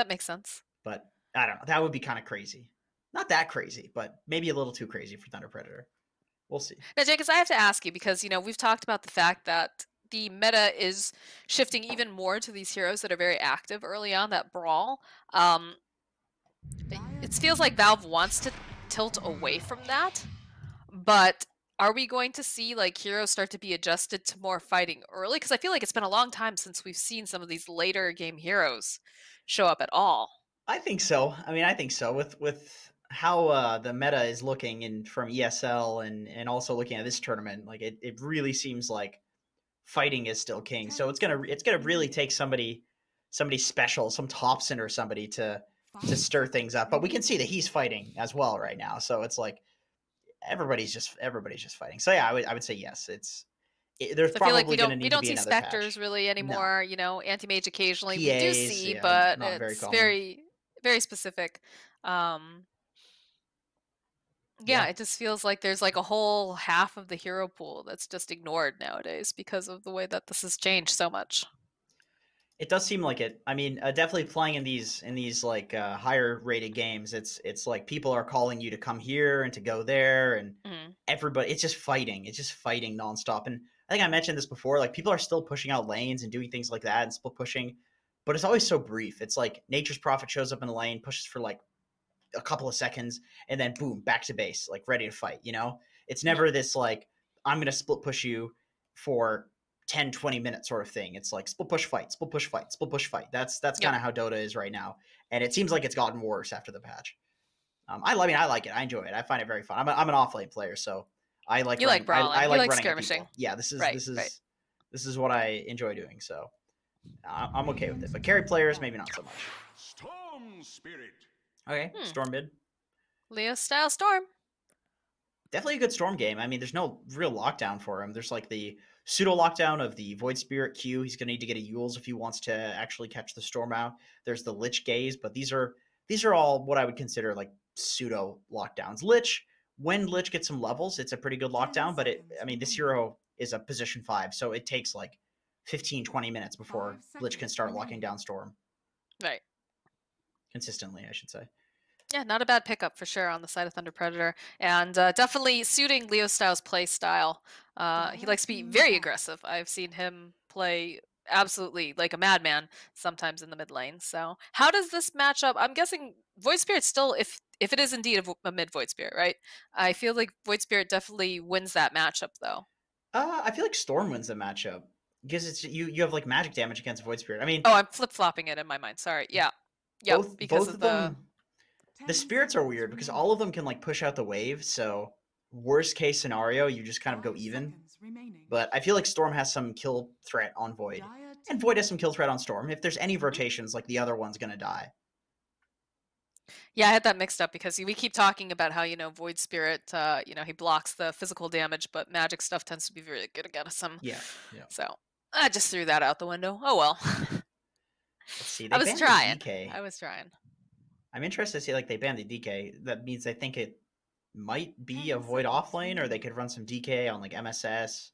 that makes sense. But I don't know. That would be kind of crazy. Not that crazy, but maybe a little too crazy for Thunder Predator. We'll see. Now, Jenkins, I have to ask you because you know we've talked about the fact that the meta is shifting even more to these heroes that are very active early on that brawl. Um, it feels like Valve wants to tilt away from that, but are we going to see like heroes start to be adjusted to more fighting early? Because I feel like it's been a long time since we've seen some of these later game heroes show up at all. I think so. I mean, I think so. With with how uh, the meta is looking and from ESL and and also looking at this tournament, like it, it really seems like fighting is still king. So it's gonna it's gonna really take somebody somebody special, some Topson or somebody to to stir things up. But we can see that he's fighting as well right now. So it's like everybody's just everybody's just fighting. So yeah, I would I would say yes. It's it, there's I feel like we don't we don't see specters patch. really anymore. You know, anti mage occasionally we do see, yeah, but not very it's very very specific. Um, yeah, Yeah. it just feels like there's like a whole half of the hero pool that's just ignored nowadays because of the way that this has changed so much. It does seem like it. I mean, uh, definitely playing in these in these like uh, higher rated games, it's it's like people are calling you to come here and to go there, and Mhm. everybody. It's just fighting. It's just fighting nonstop. And I think I mentioned this before. Like people are still pushing out lanes and doing things like that and split pushing, but it's always so brief. It's like Nature's Prophet shows up in a lane, pushes for like a couple of seconds, and then boom, back to base, like ready to fight. You know, it's never this like I'm gonna split push you for 10 20 minute sort of thing. It's like split push fight split push fight split push fight. That's that's kind of how dota is right now and it seems like it's gotten worse after the patch. Um, I, I mean i like it. I enjoy it. I find it very fun. I'm, a, I'm an off lane player so i like You like running- I- brawling. I, You like, like running people. skirmishing. yeah this is Right, this is right. this is what i enjoy doing so I- i'm okay with it but carry players maybe not so much Storm Spirit. okay Hmm. storm mid Leo style storm. definitely a good storm game. I mean, there's no real lockdown for him. There's like the pseudo lockdown of the Void Spirit Q. He's gonna need to get a Euls if he wants to actually catch the storm out. There's the Lich Gaze, but these are these are all what I would consider like pseudo lockdowns. Lich, when Lich gets some levels, it's a pretty good lockdown, but it I mean this hero is a position five, so it takes like 15, 20 minutes before Five Lich can start locking down Storm. Right. Consistently, I should say. Yeah, not a bad pickup for sure on the side of Thunder Predator, and uh, definitely suiting Leo Styles' play style. Uh, he likes to be very aggressive. I've seen him play absolutely like a madman sometimes in the mid lane. So, how does this match up? I'm guessing Void Spirit still, if if it is indeed a, vo- a mid Void Spirit, right? I feel like Void Spirit definitely wins that matchup, though. Uh, I feel like Storm wins the matchup because it's you. You have like magic damage against Void Spirit. I mean, Oh, I'm flip flopping it in my mind. Sorry. Yeah. Yeah, both because both of of the them. The spirits are weird because all of them can like push out the wave. So worst case scenario, you just kind of go even. But I feel like Storm has some kill threat on Void, and Void has some kill threat on Storm. If there's any rotations, like the other one's gonna die. Yeah, I had that mixed up because we keep talking about how, you know, Void Spirit, uh, you know, he blocks the physical damage, but magic stuff tends to be very good against him. Yeah, yeah. So I just threw that out the window. Oh well. Let's see. I was trying. DK. I was trying. I'm interested to see like they banned the DK. That means I think it might be a Void seconds off lane, or they could run some DK on like MSS.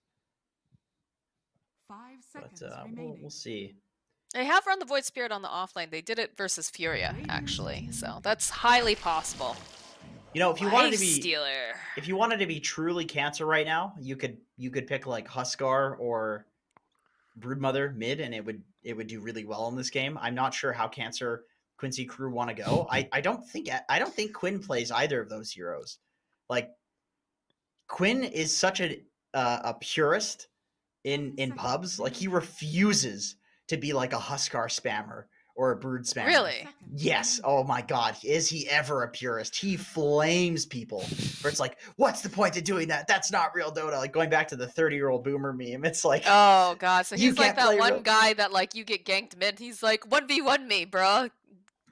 Five seconds But uh, we'll, remaining. we'll see. They have run the Void Spirit on the offlane. They did it versus Furia, actually. So that's highly possible. You know, if you wanted to Life be Stealer. if you wanted to be truly cancer right now, you could you could pick like Huskar or Broodmother mid, and it would it would do really well in this game. I'm not sure how cancer Quincy crew want to go. I I don't think I don't think Quinn plays either of those heroes. Like Quinn is such a uh, a purist in in pubs. Like he refuses to be like a Huskar spammer or a Brood spammer. Really? Yes. Oh my God. Is he ever a purist? He flames people. Where it's like, what's the point of doing that? That's not real Dota. Like going back to the 30 year old boomer meme. It's like, Oh god, so he's like that one real- guy that like you get ganked mid. He's like one v one me, bro.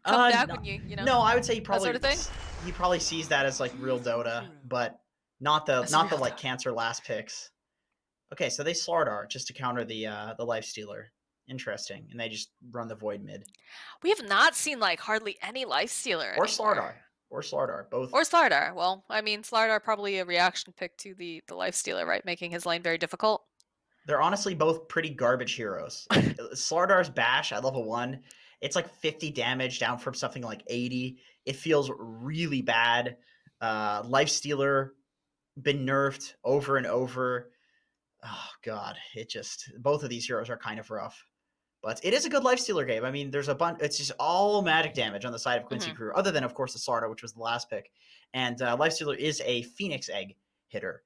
Come uh, back no, when you you know. no, I would say he probably sort of thing? he probably sees that as like real Dota, but not the As not the like Dota. cancer last picks. Okay, so they Slardar just to counter the uh the life stealer. Interesting. And they just run the void mid. We have not seen like hardly any life stealer Or. Slardar. Or Slardar. Both Or Slardar. Well, I mean, Slardar probably a reaction pick to the the life stealer, right? Making his lane very difficult. they're honestly both pretty garbage heroes. Uh, Slardar's bash at level one It's like 50 damage down from something like 80. It feels really bad. Uh, Life Stealer been nerfed over and over. Oh god, it just both of these heroes are kind of rough. But it is a good life stealer game. I mean, there's a bunch. It's just all magic damage on the side of Quincy Mhm. Crew, other than of course the Slardar, which was the last pick. And uh, life stealer is a Phoenix Egg hitter,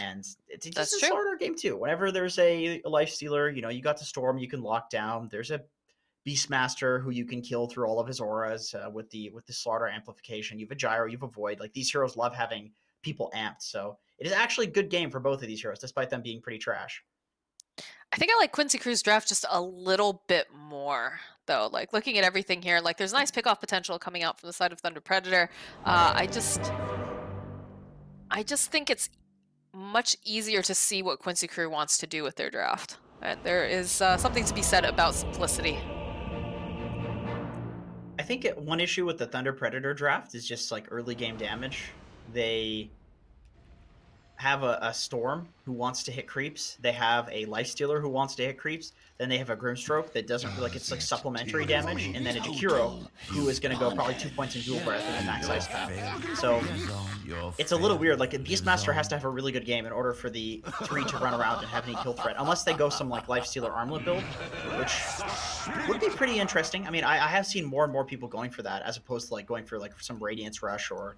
and it's just That's a true. Slardar game too. Whenever there's a, a life stealer, you know, you got the storm you can lock down. There's a Beastmaster who you can kill through all of his auras uh, with the with the Slardar amplification. You have a Gyro, you have a Void. Like these heroes love having people amped. So it is actually a good game for both of these heroes, despite them being pretty trash. I think I like Quincy Cruz draft just a little bit more, though. Like looking at everything here, like there's nice pickoff potential coming out from the side of Thunder Predator. Uh, I just, I just think it's much easier to see what Quincy Crew wants to do with their draft. And there is uh, something to be said about simplicity. I think it, one issue with the Thunder Predator draft is just like early game damage. They have a, a Storm who wants to hit creeps. They have a Life Stealer who wants to hit creeps. Then they have a Grimstroke that doesn't feel like it's like supplementary damage, and then a Jakiro who is going to go probably two points in dual breath in a max ice path. So it's a little weird. Like a Beastmaster has to have a really good game in order for the three to run around and have any kill threat, unless they go some like Life Stealer Armlet build, which would be pretty interesting. I mean, I, I have seen more and more people going for that as opposed to like going for like some Radiance Rush or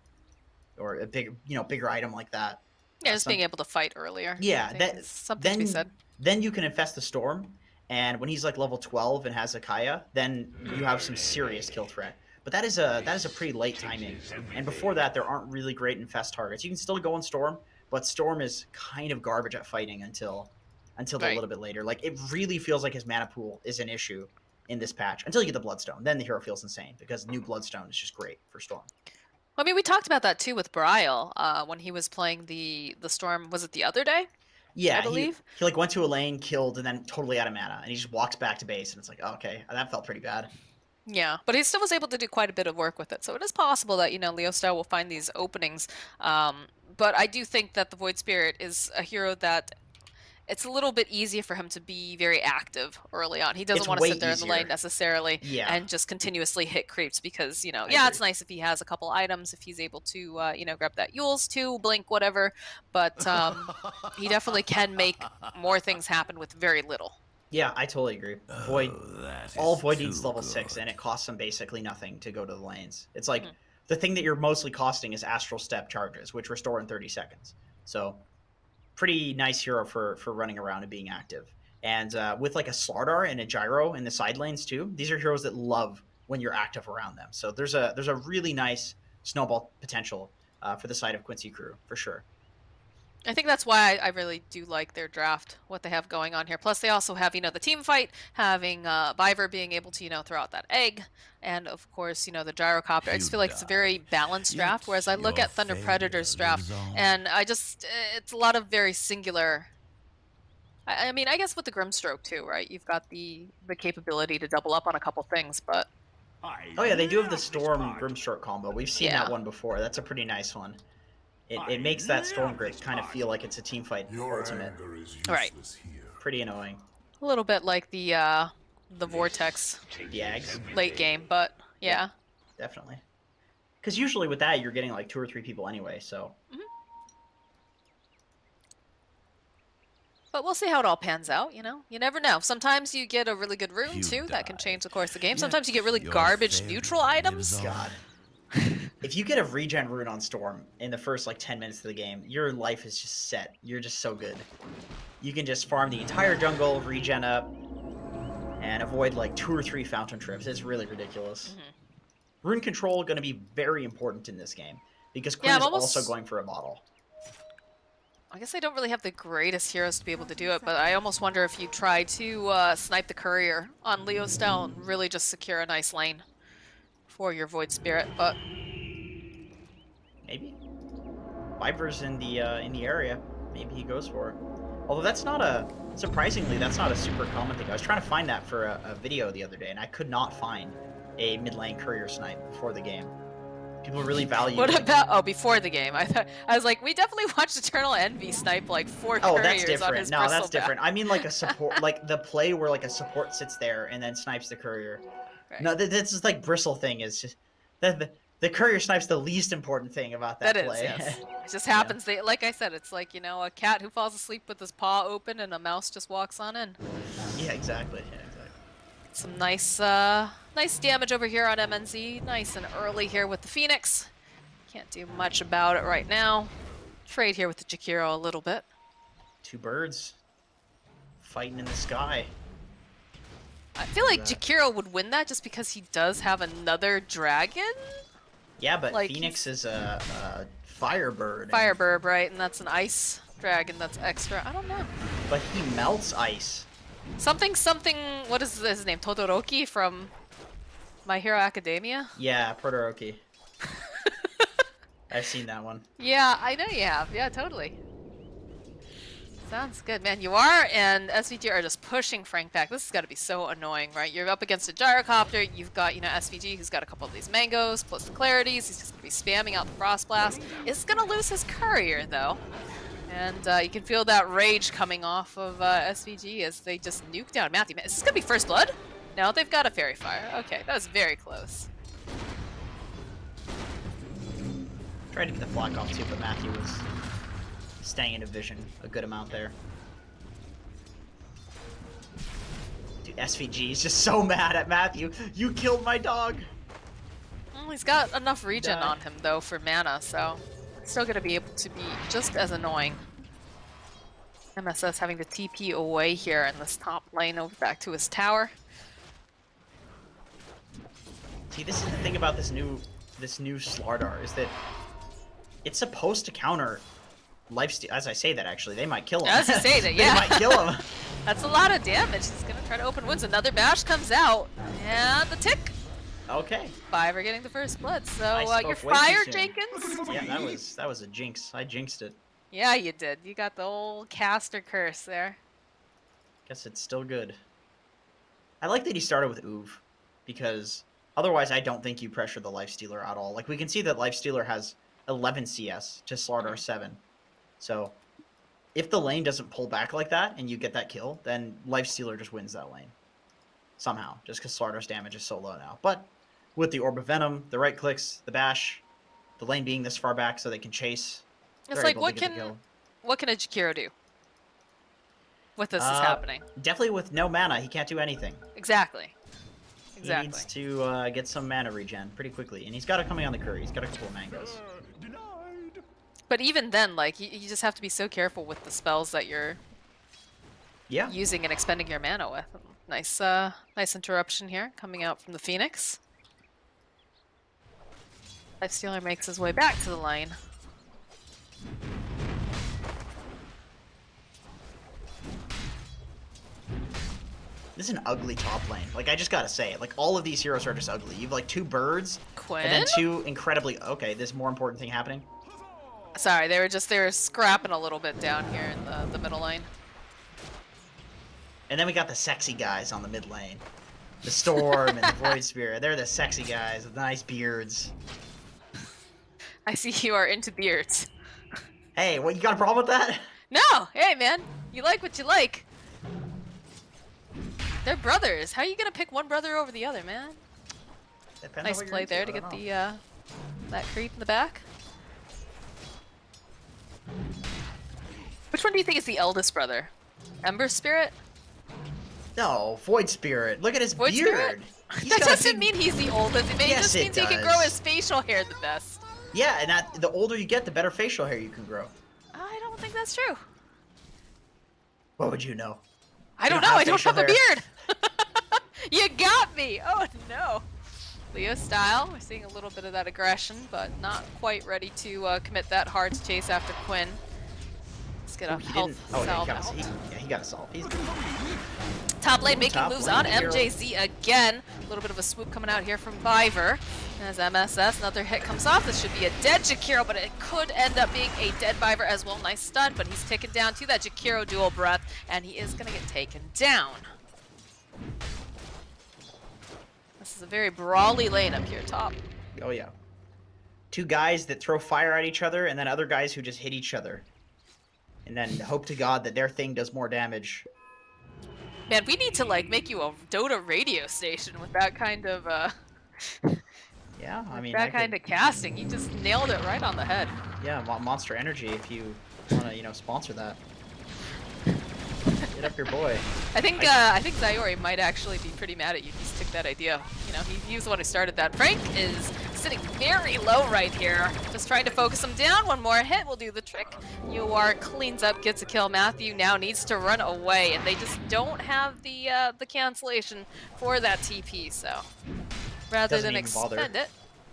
or a big you know bigger item like that. Yeah, just being able to fight earlier. Yeah, that- something to be then- said. Then you can infest the storm, and when he's like level twelve and has a Kaya, then you have some serious kill threat. But that is a that is a pretty late timing. And before that, there aren't really great infest targets. You can still go on storm, but storm is kind of garbage at fighting until until a little bit later. Like it really feels like his mana pool is an issue in this patch until you get the bloodstone. Then the hero feels insane because new bloodstone is just great for storm. I mean, we talked about that too with Brile uh, when he was playing the the storm. Was it the other day? Yeah, I believe. He, he like went to a lane, killed, and then totally out of mana, and he just walks back to base, and it's like, oh, okay, that felt pretty bad. Yeah, but he still was able to do quite a bit of work with it. So it is possible that you know Leo Style will find these openings. Um, but I do think that the Void Spirit is a hero that it's a little bit easier for him to be very active early on. He doesn't It's want to sit there in the lane necessarily Yeah. and just continuously hit creeps because you know I yeah it's nice if he has a couple items if he's able to uh, you know grab that Euls too blink whatever. But um, he definitely can make more things happen with very little. Yeah, I totally agree. Void, Oh, all Void needs is level six, and it costs him basically nothing to go to the lanes. It's like Mhm. the thing that you're mostly costing is Astral Step charges, which restore in 30 seconds. So, pretty nice hero for for running around and being active. And uh, with like a Slardar and a Gyro in the side lanes too, these are heroes that love when you're active around them. So there's a there's a really nice snowball potential uh, for the side of Quincy Crew for sure. I think that's why I, I really do like their draft, what they have going on here. Plus, they also have, you know, the team fight, having uh, Biver being able to, you know, throw out that egg, and of course, you know, the gyrocopter. I just You feel like it's a very balanced draft. Whereas I look at Thunder Predator's draft, lives and I just, it's a lot of very singular. I, I mean, I guess with the Grimstroke too, right? You've got the the capability to double up on a couple things, but Oh yeah, they do have the Storm part. Grimstroke combo. We've seen Yeah. that one before. That's a pretty nice one. It, it makes that Storm love Grit kind of feel like it's a team fight Your ultimate. anger is Right. here. Pretty annoying. a little bit like the uh, the Vortex The Ags, late game. But yeah. definitely. Because usually with that, you're getting like two or three people anyway. So But we'll see how it all pans out, you know? You never know. Sometimes you get a really good rune, You too, that can change the course of the game. Yet Sometimes you get really your garbage neutral items. God, if you get a regen rune on Storm in the first like ten minutes of the game, your life is just set. You're just so good. You can just farm the entire jungle, regen up, and avoid like two or three fountain trips. It's really ridiculous. Mhm. Rune control going to be very important in this game because Quinn Yeah, is almost- also going for a bottle. I guess I don't really have the greatest heroes to be able to do it, but I almost wonder if you try to uh, snipe the courier on Leo Style, really just secure a nice lane for your Void Spirit. But Maybe. Viper's in the uh, in the area. Maybe he goes for it. Although that's not a surprisingly that's not a super common thing. I was trying to find that for a, a video the other day, and I could not find a mid lane courier snipe before the game. People really value. what about oh before the game? I thought I was like, we definitely watched Eternal Envy snipe like four Oh, couriers that's on different. his No, that's back. different. I mean like a support, like the play where like a support sits there and then snipes the courier. right. No, th- this is like bristle thing. Is just the, the courier snipe's the least important thing about that, That is, play. yes. It just happens. They, like I said, it's like you know a cat who falls asleep with his paw open and a mouse just walks on in. yeah, exactly. Yeah, exactly. Some nice, uh, nice damage over here on MNZ. Nice and early here with the Phoenix. Can't do much about it right now. Trade here with the Jakiro a little bit. Two birds fighting in the sky. I feel like. Jakiro would win that just because he does have another dragon. Yeah, but Like, Phoenix is a, a firebird. and- Firebird, right? And that's an ice dragon that's extra. I don't know. But he melts ice. Something, something. What is his name? Todoroki from My Hero Academia. Yeah, Protoroki. I've seen that one. Yeah, I know you have. Yeah, totally. Sounds good, man. You are, and SVG are just pushing Frank back. This has got to be so annoying, right? You're up against a gyrocopter. You've got, you know, SVG who's got a couple of these mangoes plus the clarities. He's just gonna be spamming out the frost blast. Is gonna lose his courier though, and uh, you can feel that rage coming off of uh, SVG as they just nuke down Matthew. Is this gonna be first blood? No, they've got a faerie fire. Okay, that was very close. Trying to get the flock off too, but Matthew was staying in a vision a good amount there. Dude, SVG is just so mad at Matthew. You killed my dog. Well, he's got enough regen on him though for mana, so still gonna be able to be just as annoying. MSS having to TP away here in this top lane over back to his tower. See, this is the thing about this new this new Slardar is that it's supposed to counter lifesteal. As I say that, actually, they might kill him. As you say that, yeah. they might kill him. That's a lot of damage. He's gonna try to open wounds. Another bash comes out, and the tick. Okay. Five are getting the first blood. So uh, you're spoke way too fired. Jenkins. Yeah, that was that was a jinx. I jinxed it. Yeah, you did. You got the old caster curse there. Guess it's still good. I like that he started with Oov, because otherwise I don't think you pressure the Lifestealer at all. Like we can see that Lifestealer has 11 CS to Slardar 7. So if the lane doesn't pull back like that and you get that kill, then Lifestealer just wins that lane. Somehow, just because Slardar's damage is so low now. But with the Orb of Venom, the right clicks, the bash, the lane being this far back so they can chase. It's like what can what can a Jakiro do? With this is Uh, happening. Definitely with no mana, he can't do anything. Exactly. Exactly. He needs to uh, get some mana regen pretty quickly, and he's got it coming on the curry. He's got a couple of mangoes. But even then, like, you, you just have to be so careful with the spells that you're Yeah, using and expending your mana with. Nice, uh, nice interruption here coming out from the Phoenix. Lifestealer makes his way back to the lane. this is an ugly top lane. Like I just gotta say it. Like all of these heroes are just ugly. You have like two birds, Quinn? and then two incredibly. Okay, there's more important thing happening. Sorry, they were just they were scrapping a little bit down here in the, the middle lane. And then we got the sexy guys on the mid lane, the storm and the void spirit. They're the sexy guys with nice beards. I see you are into beards. Hey, what you got a problem with that? No! Hey man, you like what you like. They're brothers. How are you gonna pick one brother over the other, man? Depends Nice play there to get know. the uh, that creep in the back. Which one do you think is the eldest brother? Ember Spirit? No, void spirit. Look at his Void beard. Spirit? That doesn't big- mean he's the oldest. It Yes, just it means he can grow his facial hair the best. Yeah, and that, the older you get, the better facial hair you can grow. I don't think that's true. What would you know? I You don't know. I don't have a beard. you got me. Oh no. Leo style. We're seeing a little bit of that aggression, but not quite ready to uh, commit that hard to chase after Quinn. Let's get a Ooh, he health. Oh, yeah, he got, a, he, yeah, he got a solve. He's Top lane making Top moves lane on hero. MJZ again. A little bit of a swoop coming out here from Viver. As MSS, another hit comes off. This should be a dead Jakiro, but it could end up being a dead Viver as well. Nice stun, but he's taken down to that Jakiro dual breath, and he is going to get taken down. Is a very brawly lane up here top. Oh yeah. Two guys that throw fire at each other, and then other guys who just hit each other, and then hope to God that their thing does more damage. Man, we need to like make you a Dota radio station with that kind of uh Yeah, I mean, that I kind could- of casting. You just nailed it right on the head. yeah, Monster Energy. If you want to, you know, sponsor that, hit up your boy. I think I- uh, I think Zyori might actually be pretty mad at you. Just took that idea. You know, he, he was the one who started that. Frank is sitting very low right here, just trying to focus him down. One more hit will do the trick. UR cleans up, gets a kill. Matthew now needs to run away, and they just don't have the uh, the cancellation for that TP. So rather Doesn't than even bother. expend it.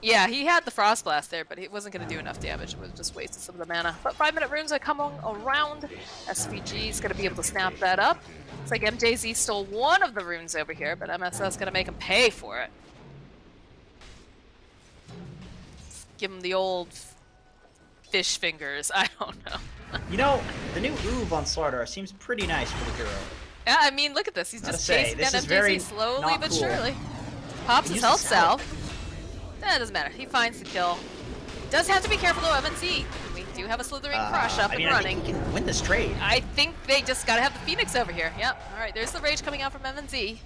Yeah, he had the Frost Blast there, but he wasn't going to do enough damage. It was just wasted some of the mana. But five minute runes are coming around. SVG is going to be able to snap that up. It's like MJZ stole one of the runes over here, but MSS is going to make him pay for it. Give him the old fish fingers. I don't know. You know, the new Oov on Slardar seems pretty nice for the hero. Yeah, I mean, look at this. He's Gotta just chasing down MJZ very slowly but cool. surely. Pops his health his health. Eh, it doesn't matter. He finds the kill. Does have to be careful though, MNZ. We do have a slithering Uh, crush up I mean, and I running. think he can win this trade. I think they just gotta have the Phoenix over here. Yep. Alright, there's the rage coming out from MNZ.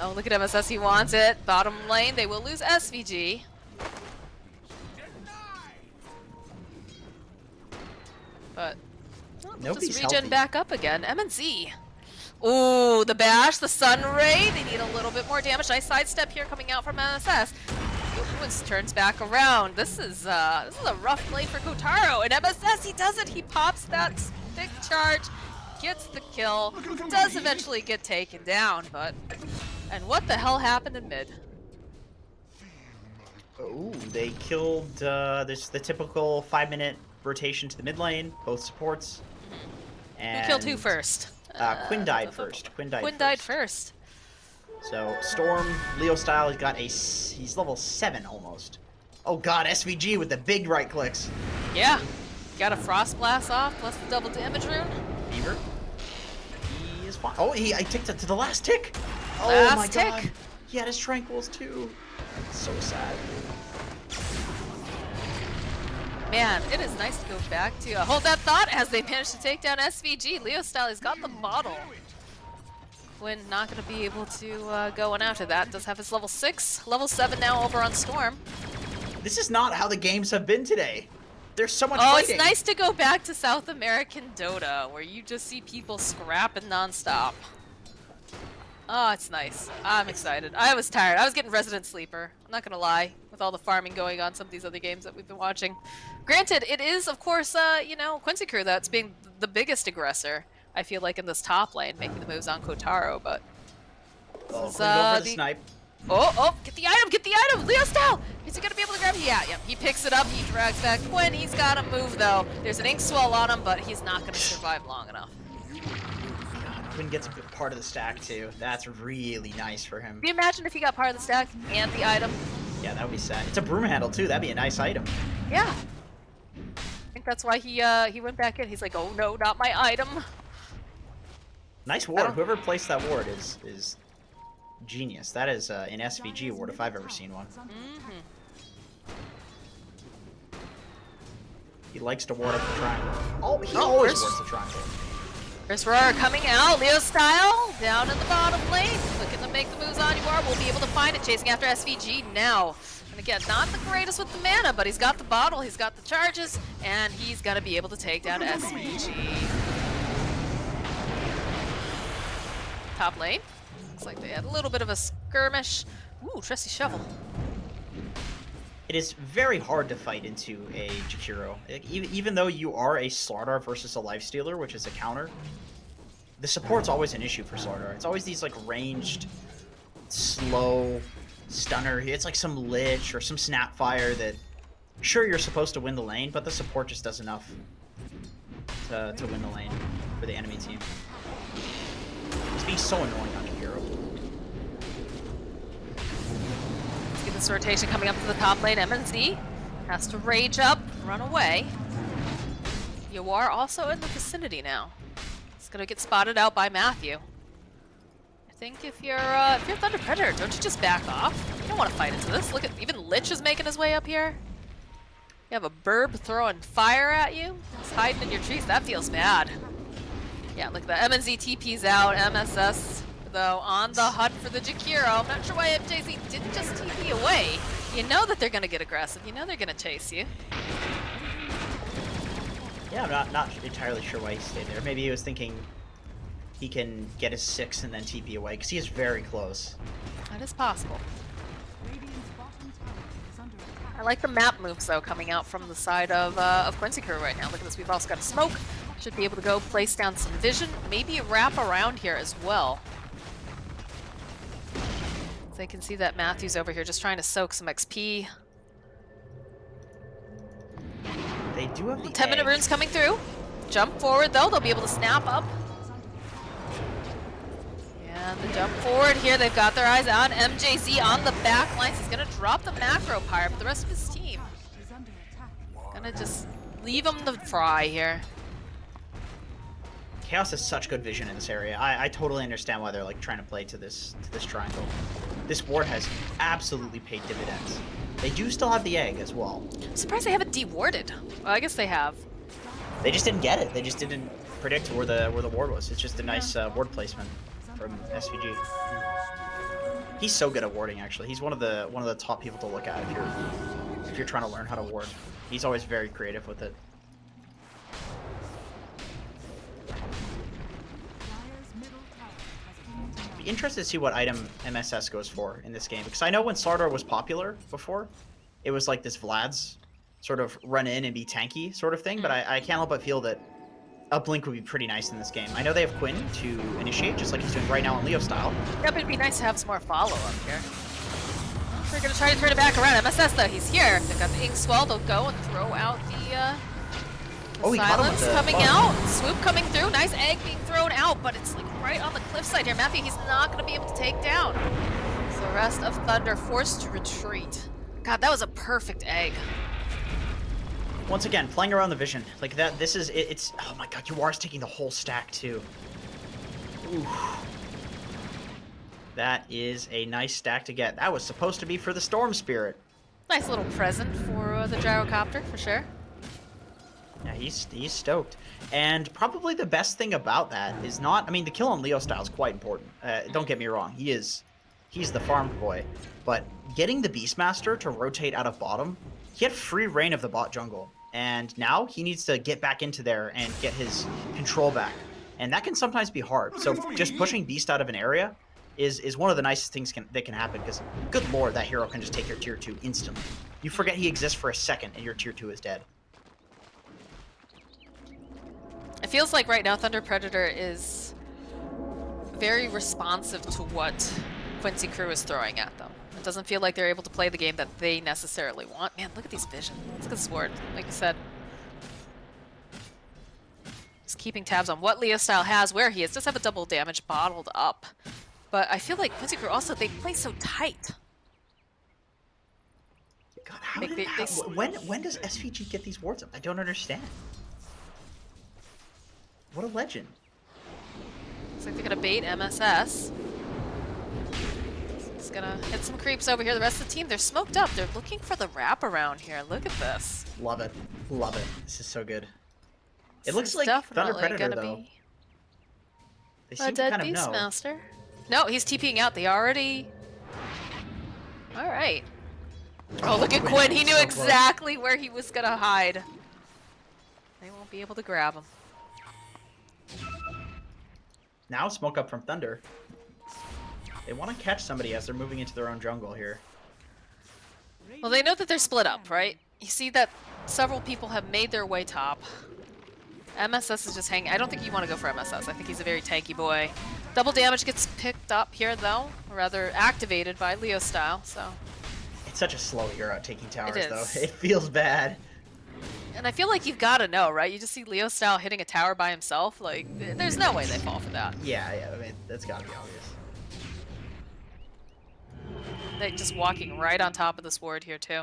Oh, look at MSS, he wants it. Bottom lane, they will lose SVG. But Nobody's just regen healthy. back up again. MNZ. Ooh, the bash, the sun ray. They need a little bit more damage. Nice sidestep here coming out from MSS. Lewis turns back around. This is uh, this is a rough play for Kotaro. And MSS, he does it. He pops that stick charge, gets the kill, does eventually get taken down. But and what the hell happened in mid? Ooh, they killed uh, this the typical five minute rotation to the mid lane, both supports. And Who killed who first? Uh, Quinn died first. Quinn died. Quinn first. died first. So Storm, Leo style, he's got a he's level seven almost. Oh god, SVG with the big right clicks. Yeah. Got a frost blast off plus the double damage rune. Beaver. He is fine. Oh, he I ticked it to the last tick. Oh Last my god. tick. He had his tranquils too. So sad. Man, it is nice to go back to uh, hold that thought as they manage to take down SVG. Leo Style he's got the model. Quinn not going to be able to uh, go on after that. Does have his level 6, level 7 now over on Storm. This is not how the games have been today. There's so much Oh, fighting. it's nice to go back to South American Dota where you just see people scrapping nonstop. Oh, it's nice. I'm excited. I was tired. I was getting Resident Sleeper. I'm not gonna lie, with all the farming going on some of these other games that we've been watching. Granted, it is, of course, uh, you know, Quincy Crew that's being the biggest aggressor, I feel like, in this top lane, making the moves on Kotaro, but... Oh, is, uh, for the snipe. Oh, oh, get the item, get the item! Leo Style! Is he gonna be able to grab it? Yeah, yeah. He picks it up, he drags back Quinn. He's gotta move though. There's an ink swell on him, but he's not gonna survive long enough. God, Quinn gets a bit part of the stack too. That's really nice for him. Can you imagine if he got part of the stack and the item? Yeah, that would be sad. It's a broom handle too. That'd be a nice item. Yeah. I think that's why he uh he went back in. He's like, oh no, not my item. Nice ward. Whoever placed that ward is is genius. That is uh, an SVG ward if I've ever seen one. Mm-hmm. He likes to ward up the triangle. Oh, he Oh, always first- wards the triangle. Chris Roar coming out, Leo style, down in the bottom lane, looking to make the moves on UR, will be able to find it, chasing after SVG now. And again, not the greatest with the mana, but he's got the bottle, he's got the charges, and he's gonna be able to take down SVG. Top lane, looks like they had a little bit of a skirmish. Ooh, trusty shovel. It is very hard to fight into a Jakiro. Even, even though you are a Slardar versus a Lifestealer, which is a counter, the support's always an issue for Slardar. It's always these like ranged, slow stunner. It's like some Lich or some Snapfire that, sure, you're supposed to win the lane, but the support just does enough to, to win the lane for the enemy team. It's being so annoying on Jakiro. Let's get this rotation coming up to the top lane. MNZ has to rage up, run away. You are also in the vicinity now. It's gonna get spotted out by Matthew. I think if you're uh, if you're Thunder Predator, don't you just back off? You don't want to fight into this. Look at even Lich is making his way up here. You have a burb throwing fire at you. It's hiding in your trees. That feels bad. Yeah, look at that. MNZ TP's out. MSS, though, on the hunt for the Jakiro. I'm not sure why MJZ didn't just TP away. You know that they're going to get aggressive. You know they're going to chase you. Yeah, I'm not not entirely sure why he stayed there. Maybe he was thinking he can get his six and then TP away because he is very close. That is possible. Radiant's bottom tower is under attack. I like the map moves, though, coming out from the side of, uh, of Quincy Crew right now. Look at this. We've also got a smoke. Should be able to go place down some vision. Maybe wrap around here as well. So they can see that Matthew's over here just trying to soak some XP. They do have the 10 minute egg. runes coming through. Jump forward, though. They'll be able to snap up. And the jump forward here. They've got their eyes on MJZ on the back lines. He's going to drop the Macropyre, but the rest of his team Is under attack. Gonna just leave him to fry here. Chaos has such good vision in this area. I, I totally understand why they're like trying to play to this to this triangle. This ward has absolutely paid dividends. They do still have the egg as well. I'm surprised they haven't dewarded. Well, I guess they have. They just didn't get it. They just didn't predict where the where the ward was. It's just a nice uh, ward placement from SVG. He's so good at warding. Actually, he's one of the one of the top people to look at if you're if you're trying to learn how to ward. He's always very creative with it. Interested to see what item MSS goes for in this game because I know when Slardar was popular before, it was like this Vlad's sort of run in and be tanky sort of thing. But I, I can't help but feel that uplink would be pretty nice in this game. I know they have Quinn to initiate, just like he's doing right now in Leo style. Yeah, but it'd be nice to have some more follow-up here. They're gonna try to turn it back around. MSS though, he's here. They've got the ink swell. They'll go and throw out the, uh, the Oh, he caught him with silence coming bug. out. Swoop coming through. Nice egg being thrown out, but it's like right on the cliffside here. Matthew, he's not gonna be able to take down. So the rest of Thunder forced to retreat. God, that was a perfect egg. Once again, playing around the vision like that. This is it, it's. Oh my God, YawaR's taking the whole stack too. Oof. That is a nice stack to get. That was supposed to be for the Storm Spirit. Nice little present for uh, the gyrocopter, for sure. Yeah, he's he's stoked. And probably the best thing about that is not. I mean, the kill on Leo style is quite important. Uh, don't get me wrong. He is, he's the farmed boy. But getting the Beastmaster to rotate out of bottom, he had free reign of the bot jungle, and now he needs to get back into there and get his control back. And that can sometimes be hard. So just pushing Beast out of an area is is one of the nicest things can, that can happen. Because good lord, that hero can just take your tier two instantly. You forget he exists for a second, and your tier two is dead. It feels like right now Thunder Predator is very responsive to what Quincy Crew is throwing at them. It doesn't feel like they're able to play the game that they necessarily want. Man, look at these vision. Look at this ward, like you said. Just keeping tabs on what Leo Style has, where he is. Does have a double damage bottled up. But I feel like Quincy Crew also, they play so tight. God, how Like, did, they- how- they when when does SVG get these wards up? I don't understand. What a legend. Looks like they're gonna bait MSS. He's gonna hit some creeps over here. The rest of the team, they're smoked up. They're looking for the wrap around here. Look at this. Love it. Love it. This is so good. It looks like Thunder Predator, though. be They a seem to dead kind of know. Beastmaster. No, he's TPing out. They already. All right. Oh, look at Quinn. He knew exactly where he was gonna hide. They won't be able to grab him. Now smoke up from Thunder. They want to catch somebody as they're moving into their own jungle here. Well, they know that they're split up, right? You see that several people have made their way top. MSS is just hanging. I don't think you want to go for MSS. I think he's a very tanky boy. Double damage gets picked up here, though. Or rather, activated by Leo style, so... It's such a slow hero taking towers, is. though. It feels bad. And I feel like you've got to know, right? You just see Leo style hitting a tower by himself. Like, there's no way they fall for that. Yeah, yeah. I mean, that's got to be obvious. They're just walking right on top of this ward here, too.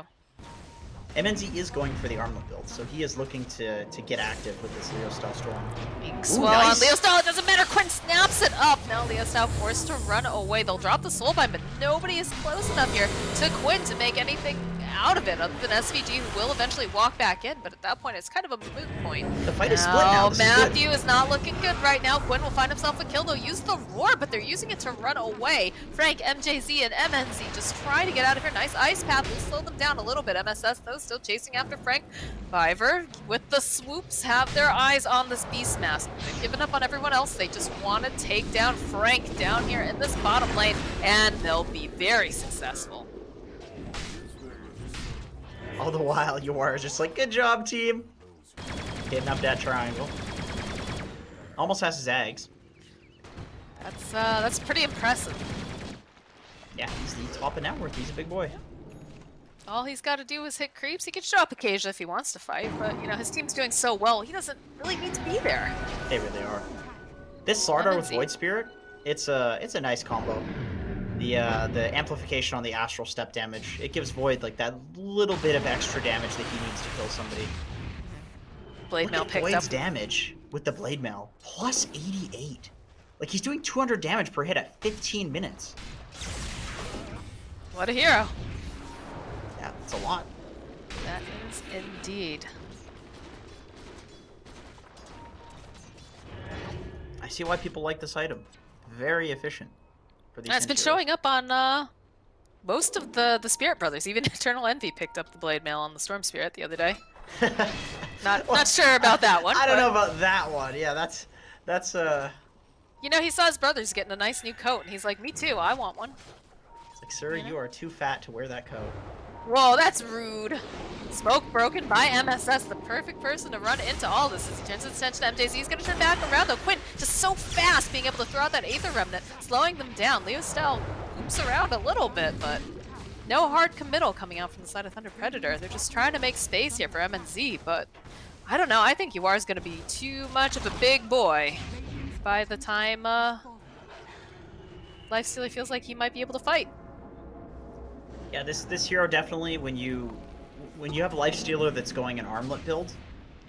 MNZ is going for the armlet build, so he is looking to to get active with this Leo style storm. Ooh, swell nice. Leo style. It doesn't matter. Quinn snaps it up. Now Leo style forced to run away. They'll drop the soul bind, but nobody is close enough here to Quinn to make anything out of it other than SVG who will eventually walk back in, but at that point it's kind of a moot point. The fight is split now. Oh, This is. Matthew is not looking good right now. Quinn will find himself a kill. They'll use the roar, but they're using it to run away. Frank, MJZ, and MNZ just trying to get out of here. Nice ice path will slow them down a little bit. MSS, though, still chasing after Frank. Fiverr, with the swoops, have their eyes on this Beastmaster. They've given up on everyone else. They just want to take down Frank down here in this bottom lane, and they'll be very successful. All the while, you are just like, good job, team. Hitting up that triangle. Almost has his eggs. That's uh, that's pretty impressive. Yeah, he's the top of net worth. He's a big boy. All he's got to do is hit creeps. He can show up occasionally if he wants to fight, but you know his team's doing so well, he doesn't really need to be there. They really are. This Slardar with Void Spirit, it's a it's a nice combo. The uh, the amplification on the astral step damage, it gives Void like that little bit of extra damage that he needs to kill somebody. Blade Look Mail picked Void's up. damage with the Blade Mail, plus 88. Like he's doing 200 damage per hit at 15 minutes. What a hero! Yeah, it's a lot. That is indeed. I see why people like this item. Very efficient. For these it's been showing up on uh, most of the the Spirit Brothers. Even Eternal Envy picked up the Blade Mail on the Storm Spirit the other day. Not Well, not sure about that one. I don't but, know about that one. Yeah, that's that's uh You know, he saw his brothers getting a nice new coat, and he's like, "Me too. I want one." it's like, sir, Yeah. you are too fat to wear that coat. Whoa, that's rude. Smoke broken by MSS, the perfect person to run into all this. As he turns his attention to MJZ, he's gonna turn back around though. Quinn just so fast, being able to throw out that Aether Remnant, slowing them down. Leo Style hoops around a little bit, but no hard committal coming out from the side of Thunder Predator. They're just trying to make space here for MNZ, but I don't know. I think YawaR is gonna be too much of a big boy by the time uh, Lifestealer feels like he might be able to fight. Yeah, this this hero definitely when you when you have a life stealer that's going an armlet build,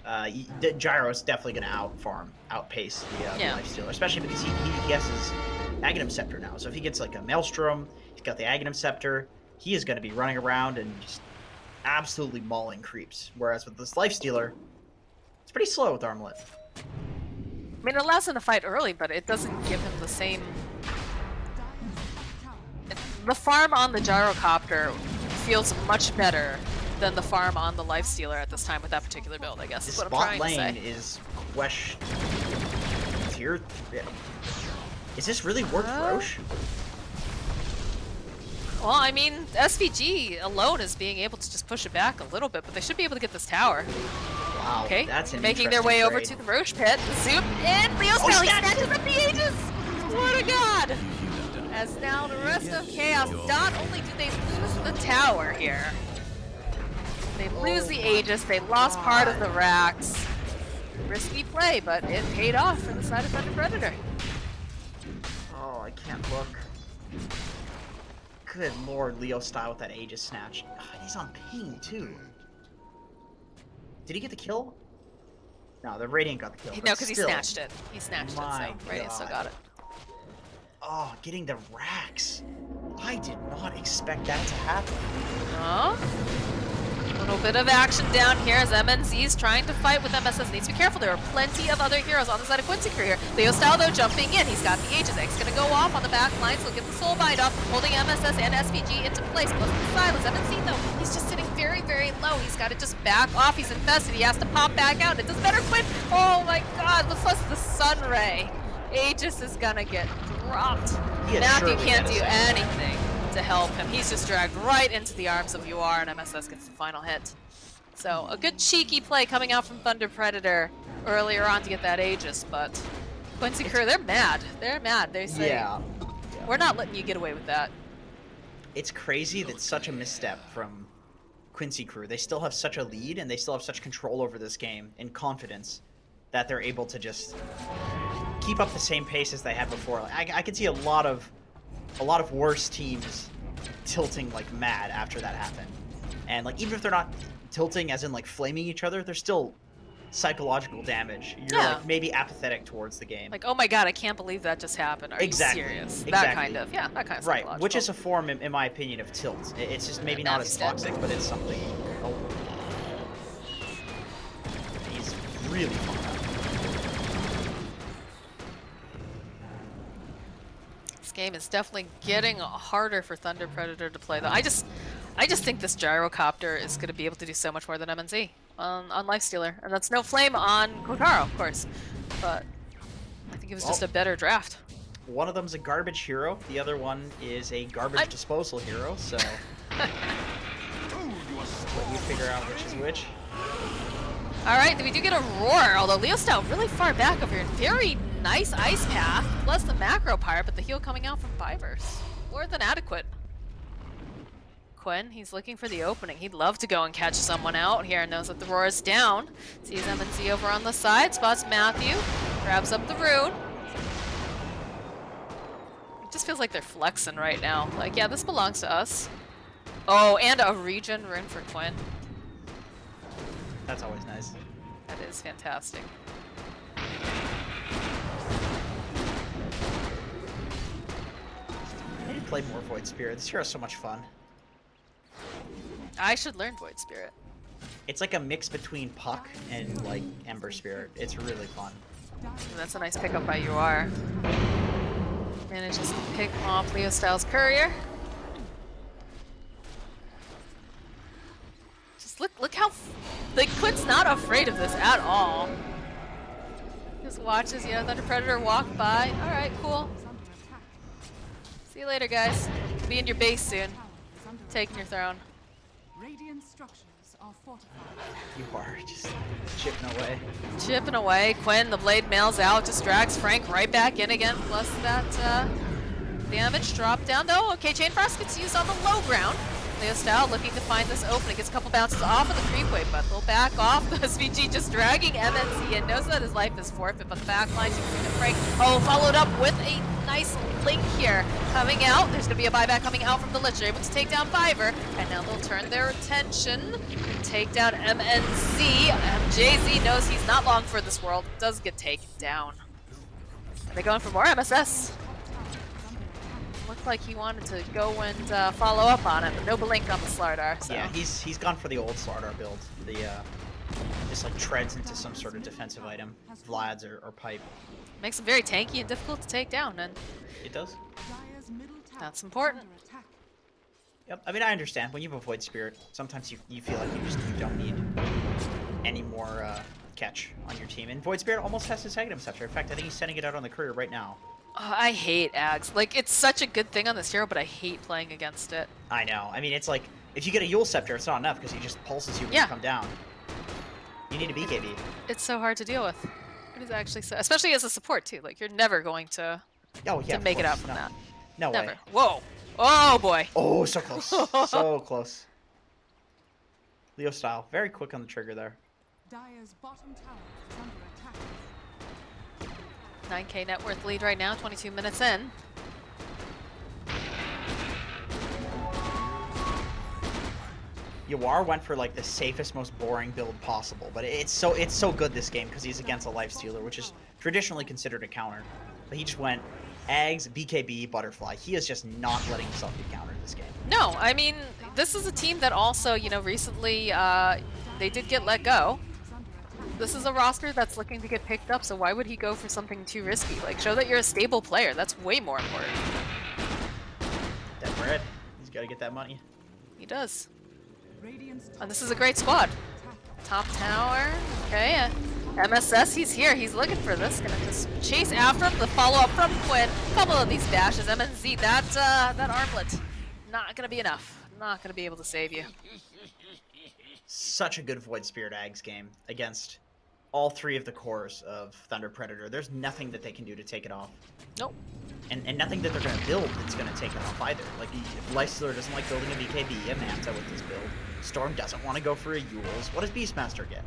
uh, y- Gyro is definitely going to out farm, outpace the, uh, Yeah. life stealer, especially because he, he, his Aghanim Scepter now. So if he gets like a Maelstrom, he's got the Aghanim Scepter, he is going to be running around and just absolutely mauling creeps. Whereas with this life stealer, it's pretty slow with armlet. I mean, it allows him to fight early, but it doesn't give him the same. The farm on the gyrocopter feels much better than the farm on the lifestealer at this time with that particular build. I guess This is what I'm trying lane to say. is question tier. Is this really worth Uh, Rosh? Well, I mean, SVG alone is being able to just push it back a little bit, but they should be able to get this tower. Wow, Okay, that's an making their way over to the Rosh pit. Zoom in. Leo Oh, snatched snatches up the Aegis. What a god! As now the rest of Chaos, not only do they lose the tower here, they lose Oh the my Aegis, they lost part of the racks. Risky play, but it paid off for the side of Thunder Predator. Oh, I can't look. Good lord, Leo style with that Aegis snatch. He's on ping too. Did he get the kill? No, the Radiant got the kill. no, because he snatched it. He snatched My it, so Radiant still got it. Oh, getting the racks. I did not expect that to happen. Huh? A little bit of action down here as MNZ is trying to fight with MSS. Needs to be careful. There are plenty of other heroes on the side of Quincy Crew here. Leo Style, though, jumping in. He's got the Aegis X. Gonna go off on the back line, so he'll get the Soul Bind off, holding MSS and SVG into place. Plus the Silence. MNZ, though, he's just sitting very, very low. He's got to just back off. He's infested. He has to pop back out. It does better Quinn. Oh my god, plus the Sun Ray. Aegis is gonna get dropped. He Matthew can't do anything to help him. He's just dragged right into the arms of UR, and MSS gets the final hit. So a good cheeky play coming out from Thunder Predator earlier on to get that Aegis, but Quincy Crew, they're mad. They're mad. They say, Yeah. we're not letting you get away with that. It's crazy that such a misstep from Quincy Crew. They still have such a lead and they still have such control over this game and confidence that they're able to just keep up the same pace as they had before. Like, I, I could see a lot of a lot of worse teams tilting like mad after that happened. And like even if they're not tilting as in like flaming each other, they're still psychological damage. You're Yeah. like maybe apathetic towards the game. Like, oh my god, I can't believe that just happened. Are Exactly, you serious? That kind of, yeah, that kind of right, which is a form, in, in my opinion, of tilt. It's just maybe not as dead. toxic, but it's something. Oh. He's really fun. Game is definitely getting harder for Thunder Predator to play, though. I just, I just think this gyrocopter is going to be able to do so much more than MNZ on, on Lifestealer, and that's no flame on Kotaro, of course, but I think it was just a better draft. One of them's a garbage hero. The other one is a garbage I- disposal hero. So let you figure out which is which. All right, we do get a roar, although Leo Style really far back over here. Very nice ice path, plus the Macropyre, but the heal coming out from Fivers. More than adequate. Quinn, he's looking for the opening. He'd love to go and catch someone out here. And knows that the roar is down. Sees MNZ over on the side, spots Matthew, grabs up the rune. It just feels like they're flexing right now. Like, yeah, this belongs to us. Oh, and a regen rune for Quinn. That's always nice. That is fantastic. I need to play more Void Spirit. This hero's so much fun. I should learn Void Spirit. It's like a mix between Puck and like Ember Spirit. It's really fun. That's a nice pickup by YawaR. Manages to pick off Leo Styles Courier. Just look, look how, like, Quinn's not afraid of this at all. Just watches, you know, Thunder Predator walk by. All right, cool. Is under attack. See you later, guys. Be in your base soon. Tower is Taking your throne. Radiant structures are fortified. You are just chipping away. Chipping away. Quinn, the blade mails out, just drags Frank right back in again. Plus that uh, damage drop down though. Okay, Chain Frost gets used on the low ground. Leo Style looking to find this opening. Gets a couple bounces off of the creepway, but they'll back off. SVG just dragging MNZ and Knows that his life is forfeit, but the back line, you can see the Frank. Oh, followed up with a nice link here. Coming out. There's going to be a buyback coming out from the Lich. They're able to take down Fivers, and now they'll turn their attention. Take down MNZ. MNZ knows he's not long for this world. Does get taken down. Are they going for more MSS? Looked like he wanted to go and uh, follow up on it, but no blink on the Slardar. So. Yeah, he's he's gone for the old Slardar build. The uh, just like treads into some sort of defensive item, Vlad's or, or pipe. Makes him very tanky and difficult to take down, and It does. Dire's middle tower That's important. Yep. I mean, I understand when you have a Void Spirit. Sometimes you you feel like you just you don't need any more uh, catch on your team, and Void Spirit almost has his Aghanim Scepter. In fact, I think he's sending it out on the courier right now. Oh, I hate Ags. Like, it's such a good thing on this hero, but I hate playing against it. I know. I mean, it's like if you get a Euls Scepter, it's not enough because he just pulses you when Yeah. you come down. You need a BKB. It's so hard to deal with. It is actually so, especially as a support too. Like, you're never going to Oh yeah. to of make it course. out from no. that. No Never. way. Whoa. Oh boy. Oh, so close. so close. Leo style. Very quick on the trigger there. Dire's bottom tower is under attack. 9k net worth lead right now. 22 minutes in. Yawar went for like the safest, most boring build possible, but it's so it's so good this game because he's against a life stealer, which is traditionally considered a counter. But he just went eggs, BKB, butterfly. He is just not letting himself get countered this game. No, I mean, this is a team that also, you know, recently uh, they did get let go. Is under attack. This is a roster that's looking to get picked up, so why would he go for something too risky? Like, show that you're a stable player. That's way more important. That bread. He's got to get that money. He does. And this is a great squad. Top tower. Okay. MSS, he's here. He's looking for this. Gonna just chase after him. The follow up from Quinn. Couple of these dashes. MNZ, that uh, that armlet, not gonna be enough. Not gonna be able to save you. Such a good Void Spirit Ags game against all three of the cores of Thunder Predator. There's nothing that they can do to take it off. Nope. And, and nothing that they're going to build that's going to take it off either. Like, if Lifestealer doesn't like building a BKB, a Manta with this build. Storm doesn't want to go for a Euls. What does Beastmaster get?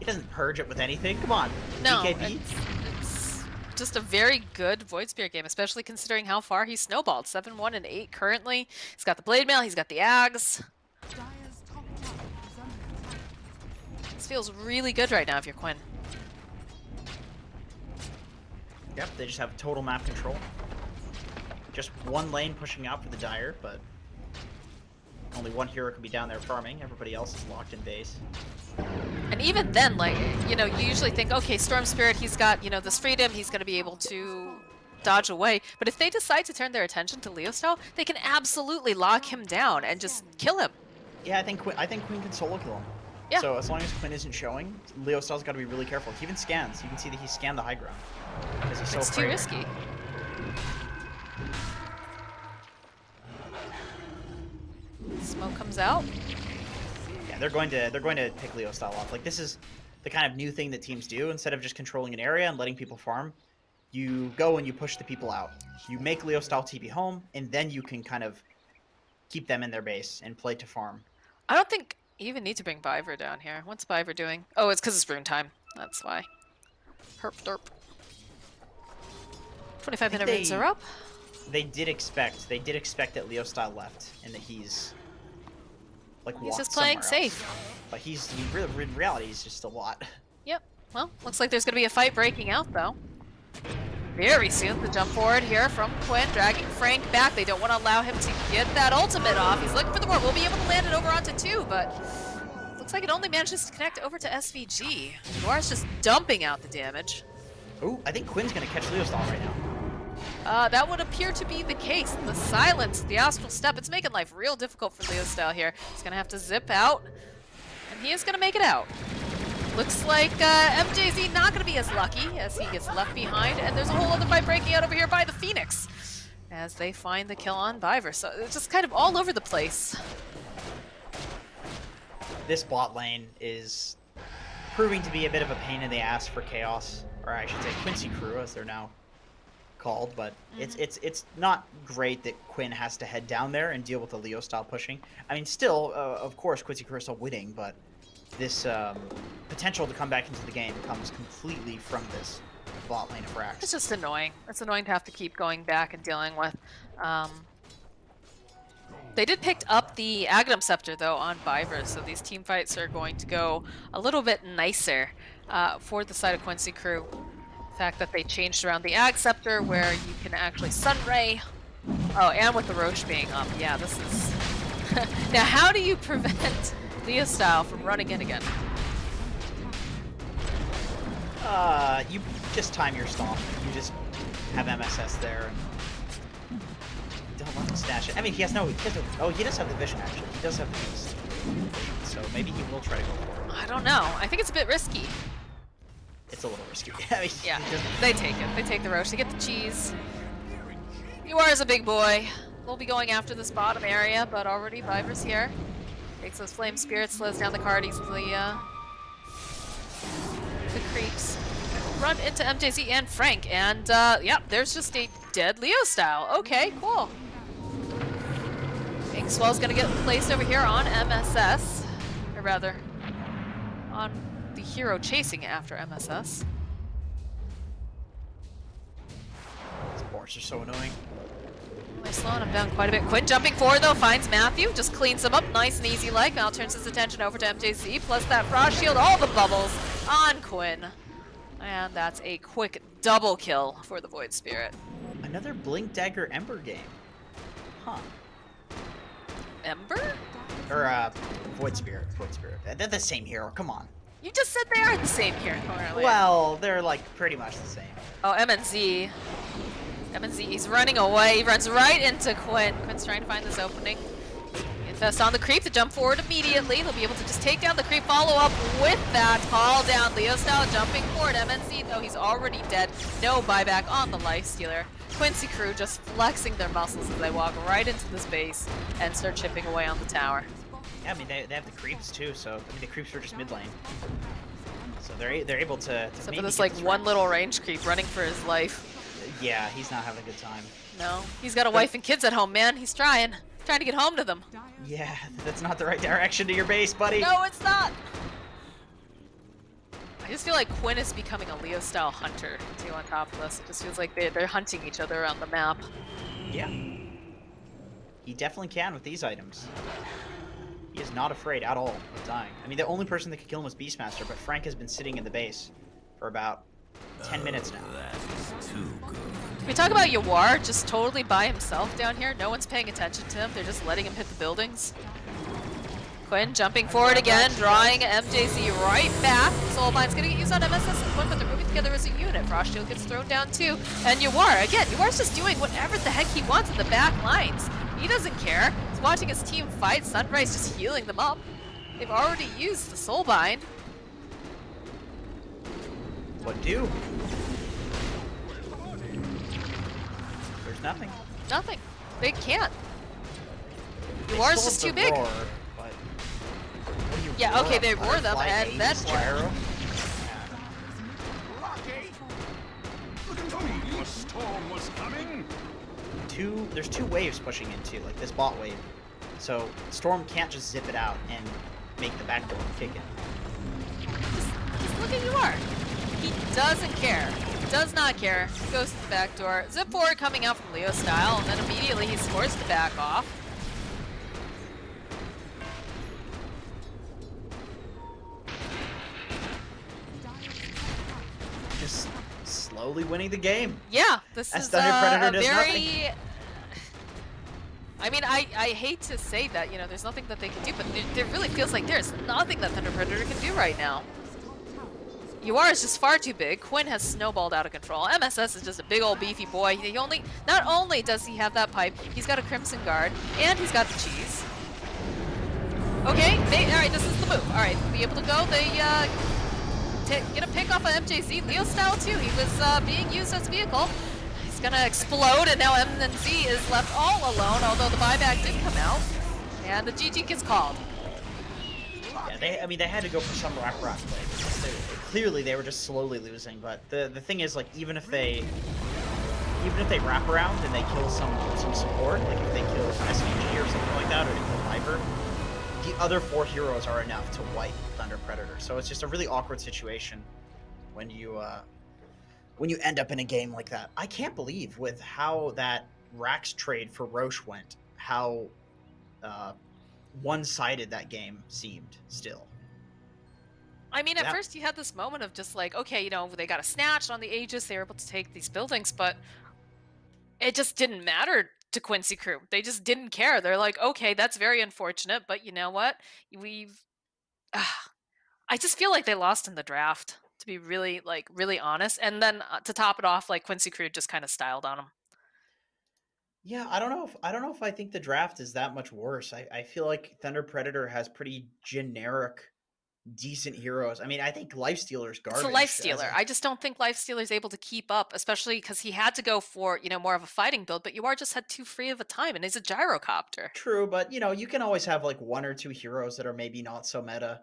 He doesn't purge it with anything. Come on. No, BKB? it's, it's just a very good Void Spirit game, especially considering how far he snowballed. 7, 1, and 8 currently. He's got the Blade Mail, he's got the Ags. Dire's top tower is under attack. This feels really good right now if you're Quinn. Yep, they just have total map control. Just one lane pushing out for the Dire, but only one hero can be down there farming. Everybody else is locked in base. And even then, like, you know, you usually think, okay, Storm Spirit, he's got, you know, this freedom, he's going to be able to dodge away. But if they decide to turn their attention to Leo style, they can absolutely lock him down and just kill him. Yeah, I think Quinn, I think Quinn can solo kill him. Yeah. So as long as Quinn isn't showing, Leo Style's got to be really careful. He even scans. You can see that he scanned the high ground because he's so it's too risky. Smoke comes out. Yeah, they're going to they're going to pick Leo Style off. Like this is the kind of new thing that teams do. Instead of just controlling an area and letting people farm, you go and you push the people out. You make Leo Style TP home, and then you can kind of keep them in their base and play to farm. I don't think you even need to bring Biver down here. What's Biver doing? Oh, it's because it's rune time. That's why. Herp derp. 25 minute they- runes are up. They did expect they did expect that Leo Style left and that he's like He's just playing else. safe. But he's he really, in reality he's just a lot. Yep. Well, looks like there's going to be a fight breaking out, though. Very soon, the jump forward here from Quinn, dragging Frank back. They don't want to allow him to get that ultimate off. He's looking for the ward. We'll be able to land it over onto two, but looks like it only manages to connect over to SVG. Noir's just dumping out the damage. Ooh, I think Quinn's gonna catch Leo Style right now. Uh, that would appear to be the case. The silence, the astral step, it's making life real difficult for Leo Style here. He's gonna have to zip out, and he is gonna make it out. Looks like uh, MNZ not gonna be as lucky as he gets left behind, and there's a whole other fight breaking out over here by the Phoenix as they find the kill on Biver. So it's just kind of all over the place. This bot lane is proving to be a bit of a pain in the ass for Chaos, or I should say Quincy Crew as they're now called, but it's it's it's not great that Quinn has to head down there and deal with the Leo style pushing. I mean, still, uh, of course, Quincy Crew is still winning, but this um, potential to come back into the game comes completely from this bot lane of Rax. It's just annoying. It's annoying to have to keep going back and dealing with. Um, they did pick up the Aghanim Scepter, though, on Biver, so these team fights are going to go a little bit nicer uh, for the side of Quincy Crew. Fact that they changed around the Ag Scepter, where you can actually Sunray. Oh, and with the Rosh being up. Yeah, this is... now, how do you prevent Leo Style from running in again? Uh, you just time your stomp. You just have MSS there. And don't let him stash it. I mean, he has no. He has no oh, he does have the vision actually. He does have the beast. So maybe he will try to go for it. I don't know. I think it's a bit risky. It's a little risky. I mean, Yeah, they take it. They take the Rosh. They get the cheese. You are as a big boy. We'll be going after this bottom area, but already Viper's here. Takes those flame spirits, slows down the card easily. Uh, the creeps run into MNZ and Frank, and uh, yep, there's just a dead Leo style. Okay, cool. Ink Swell's gonna get placed over here on MSS, or rather, on the hero chasing after MSS. These boards are so annoying. They're slowing him down quite a bit. Quinn jumping forward though, finds Matthew, just cleans him up nice and easy like. Now turns his attention over to MNZ, plus that frost shield, all the bubbles on Quinn. And that's a quick double kill for the Void Spirit. Another Blink Dagger Ember game. Huh. Ember? Or uh, Void Spirit. Void Spirit. They're the same hero. Come on. You just said they are the same here, apparently. Well, they're like pretty much the same. Oh, MNZ. MNZ, he's running away. He runs right into Quinn. Quinn's trying to find this opening. Infest on the creep to jump forward immediately. They'll be able to just take down the creep, follow up with that. Call down Leo style, jumping forward. MNZ, though he's already dead. No buyback on the life stealer. Quincy crew just flexing their muscles as they walk right into this base and start chipping away on the tower. Yeah, I mean they, they have the creeps too. So I mean the creeps are just mid lane. So they're they're able to. to Except for this like one little range creep running for his life. Uh, yeah, he's not having a good time. No, he's got a wife and kids at home, man. He's trying. Trying to get home to them. Yeah, that's not the right direction to your base, buddy. No, it's not. I just feel like Quinn is becoming a Leo style hunter too. On top of this, it just feels like they they're hunting each other around the map. Yeah. He definitely can with these items. He is not afraid at all of dying. I mean, the only person that could kill him was Beastmaster, but Frank has been sitting in the base for about 10 minutes now. Can we talk about Yawar just totally by himself down here? No one's paying attention to him. They're just letting him hit the buildings. Quinn jumping forward again, drawing MNZ right back. Soulbind's gonna get used on MSS and Quinn, but they're moving together as a unit. Frost Shield gets thrown down too. And Yawar, again, Yawar's just doing whatever the heck he wants in the back lines. He doesn't care. He's watching his team fight. Sunray just healing them up. They've already used the Soulbind. What do? There's nothing. Nothing. They can't. They Yawar's still just too big. roar, but what you Yeah, roar okay, they roar them, and then Aegis what? gyro? Rocky! Look at The storm was coming! Two, there's two waves pushing into, like this bot wave. So Storm can't just zip it out and make the back door kick in. Just, look at Yawar. He doesn't care. Does not care. Goes to the back door. Zip forward coming out from Leo style, and then immediately he's forced to back off. Slowly winning the game. Yeah, this As is Thunder uh, Predator a very. I mean, I, I hate to say that, you know, there's nothing that they can do, but it, it really feels like there's nothing that Thunder Predator can do right now. Yawar is just far too big. Quinn has snowballed out of control. MSS is just a big old beefy boy. He only, not only does he have that pipe, he's got a Crimson Guard, and he's got the cheese. Okay, they, all right, this is the move. All right, be able to go. They uh, get a pick off of MNZ. Leo style too. He was uh, being used as a vehicle. He's gonna explode, and now MNZ is left all alone. Although the buyback did come out, and the GG gets called. Yeah, they. I mean, they had to go for some wraparound play because they, clearly they were just slowly losing. But the the thing is, like, even if they, even if they wrap around and they kill some some support, like if they kill SVG or something like that, or they kill Viper, the other four heroes are enough to wipe Thunder Predator. So it's just a really awkward situation when you uh, when you end up in a game like that. I can't believe with how that Rax trade for Rosh went, how uh, one-sided that game seemed still. I mean, at Yeah. first you had this moment of just like, okay, you know, they got a snatch on the Aegis, they were able to take these buildings, but it just didn't matter to Quincy Crew. They just didn't care. They're like, okay, that's very unfortunate, but you know what? We've. Ah, I just feel like they lost in the draft, to be really, like, really honest. And then uh, to top it off, like, Quincy Crew just kind of styled on them. Yeah, I don't know if I don't know if I think the draft is that much worse. I, I feel like Thunder Predator has pretty generic, decent heroes. I mean, I think Lifestealer's garbage. It's a life as stealer. a- I just don't think life stealer is able to keep up, especially because he had to go for you know more of a fighting build. But you are just had too free of a time, and he's a gyrocopter. True, but you know, you can always have like one or two heroes that are maybe not so meta,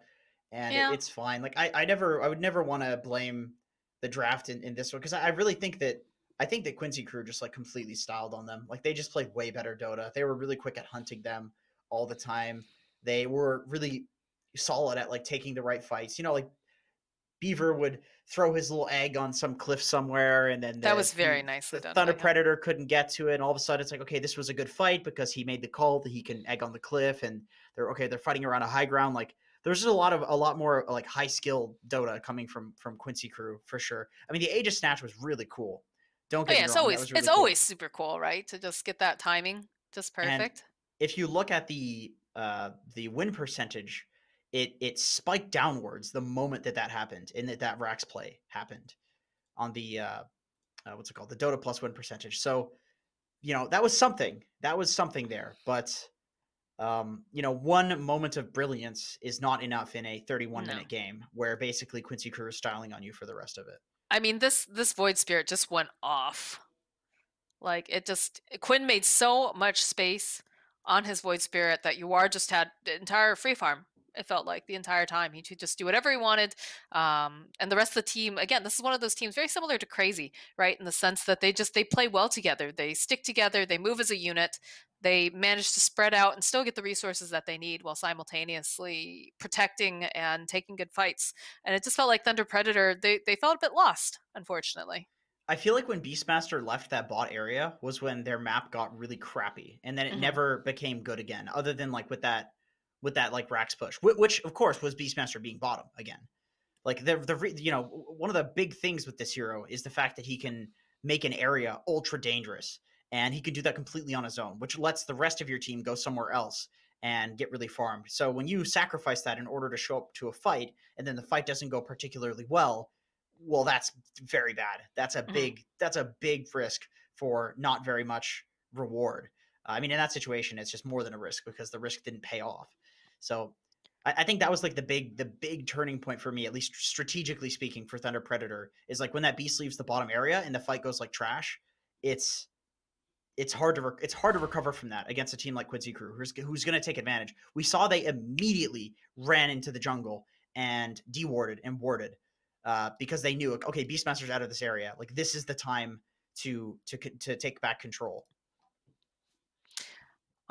and it- Yeah. it's fine. Like I, I never, I would never want to blame the draft in, in this one because I, I really think that I think that Quincy Crew just like completely styled on them. Like they just played way better Dota. They were really quick at hunting them all the time. They were really solid at like taking the right fights. You know, like Beaver would throw his little egg on some cliff somewhere, and then That was very nicely the done. Thunder. Predator couldn't get to it, and all of a sudden it's like, okay, this was a good fight because he made the call that he can egg on the cliff, and they're okay. They're fighting around a high ground. Like there's a lot of a lot more like high skill Dota coming from from Quincy Crew for sure. I mean, the Aegis Snatch was really cool. Don't Oh get yeah, me it's wrong, always really it's cool. always super cool, right? To just get that timing just And perfect. If you look at the uh the win percentage, it it spiked downwards the moment that that happened, and that that Rax play happened on the uh, uh what's it called the Dota plus win percentage. So you know that was something that was something there, but um, you know, one moment of brilliance is not enough in a 31 No. minute game where basically Quincy Crew is styling on you for the rest of it. I mean, this this void spirit just went off. Like it just Quinn made so much space on his void spirit that you are just had the entire free farm. It felt like the entire time he could just do whatever he wanted, um, and the rest of the team. Again, this is one of those teams very similar to Crazy, right? In the sense that they just they play well together. They stick together. They move as a unit. They manage to spread out and still get the resources that they need while simultaneously protecting and taking good fights and it just felt like Thunder Predator. They they felt a bit lost, unfortunately. I feel like when Beastmaster left that bot area was when their map got really crappy, and then it Mhm. never became good again. Other than like with that with that like Rax push, which of course was Beastmaster being bottom again. Like the the you know one of the big things with this hero is the fact that he can make an area ultra dangerous, and he can do that completely on his own, which lets the rest of your team go somewhere else and get really farmed. So when you sacrifice that in order to show up to a fight, and then the fight doesn't go particularly well, well, that's very bad. That's a Mhm. big that's a big risk for not very much reward. I mean, in that situation, it's just more than a risk because the risk didn't pay off. So I, I think that was like the big the big turning point for me, at least strategically speaking, for Thunder Predator is like when that beast leaves the bottom area and the fight goes like trash. It's it's hard to rec- it's hard to recover from that against a team like Quincy Crew, who's who's going to take advantage. We saw they immediately ran into the jungle and dewarded and warded uh, because they knew okay, Beastmaster's out of this area. Like this is the time to to to take back control.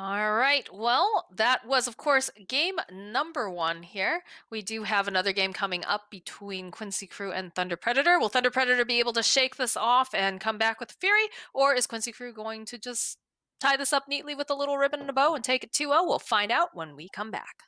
All right. Well, that was, of course, game number one here. We do have another game coming up between Quincy Crew and Thunder Predator. Will Thunder Predator be able to shake this off and come back with Fury? Or is Quincy Crew going to just tie this up neatly with a little ribbon and a bow and take it 2 0? We'll find out when we come back.